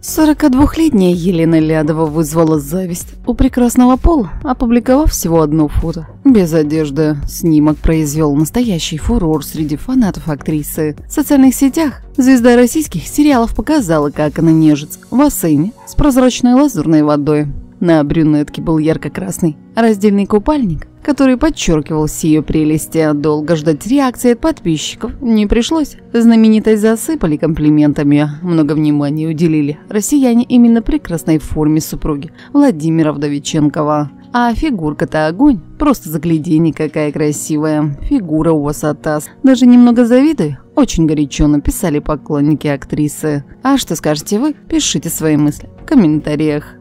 42-летняя Елена Лядова вызвала зависть у прекрасного пола, опубликовав всего одно фото. Без одежды снимок произвел настоящий фурор среди фанатов актрисы. В социальных сетях звезда российских сериалов показала, как она нежится в бассейне с прозрачной лазурной водой. На брюнетке был ярко-красный раздельный купальник, который подчеркивал ее прелести. Долго ждать реакции от подписчиков не пришлось. Знаменитость засыпали комплиментами, много внимания уделили россияне именно прекрасной форме супруги Владимира Вдовиченкова. А фигурка-то огонь. Просто загляденье, какая красивая. Фигура у вас атас. Даже немного завидую. Очень горячо написали поклонники актрисы. А что скажете вы? Пишите свои мысли в комментариях.